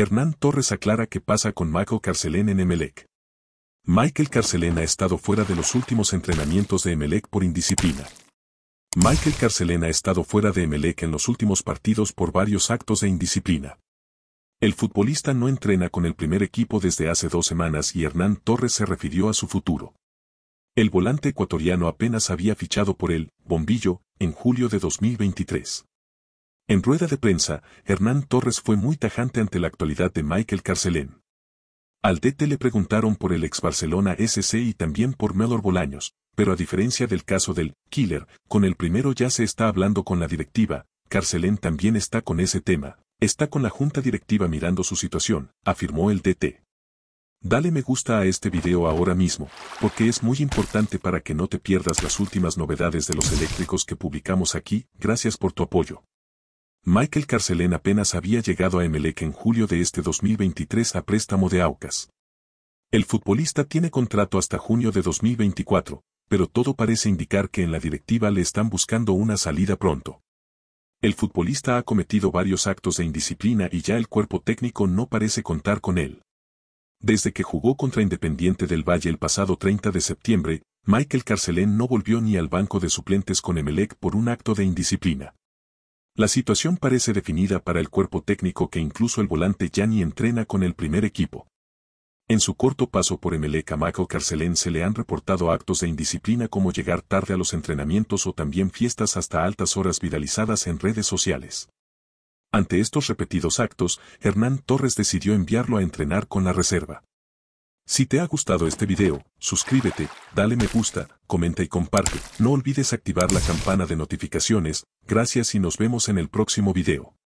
Hernán Torres aclara qué pasa con Michael Carcelén en Emelec. Michael Carcelén ha estado fuera de los últimos entrenamientos de Emelec por indisciplina. Michael Carcelén ha estado fuera de Emelec en los últimos partidos por varios actos de indisciplina. El futbolista no entrena con el primer equipo desde hace dos semanas y Hernán Torres se refirió a su futuro. El volante ecuatoriano apenas había fichado por el Bombillo en julio de 2023. En rueda de prensa, Hernán Torres fue muy tajante ante la actualidad de Michael Carcelén. Al DT le preguntaron por el ex Barcelona SC y también por Melor Bolaños, pero a diferencia del caso del Killer, con el primero ya se está hablando con la directiva, Carcelén también está con ese tema, está con la junta directiva mirando su situación, afirmó el DT. Dale me gusta a este video ahora mismo, porque es muy importante para que no te pierdas las últimas novedades de los eléctricos que publicamos aquí, gracias por tu apoyo. Michael Carcelén apenas había llegado a Emelec en julio de este 2023 a préstamo de Aucas. El futbolista tiene contrato hasta junio de 2024, pero todo parece indicar que en la directiva le están buscando una salida pronto. El futbolista ha cometido varios actos de indisciplina y ya el cuerpo técnico no parece contar con él. Desde que jugó contra Independiente del Valle el pasado 30 de septiembre, Michael Carcelén no volvió ni al banco de suplentes con Emelec por un acto de indisciplina. La situación parece definida para el cuerpo técnico que incluso el volante ya ni entrena con el primer equipo. En su corto paso por Emelec a Michael Carcelén se le han reportado actos de indisciplina como llegar tarde a los entrenamientos o también fiestas hasta altas horas viralizadas en redes sociales. Ante estos repetidos actos, Hernán Torres decidió enviarlo a entrenar con la reserva. Si te ha gustado este video, suscríbete, dale me gusta, comenta y comparte. No olvides activar la campana de notificaciones. Gracias y nos vemos en el próximo video.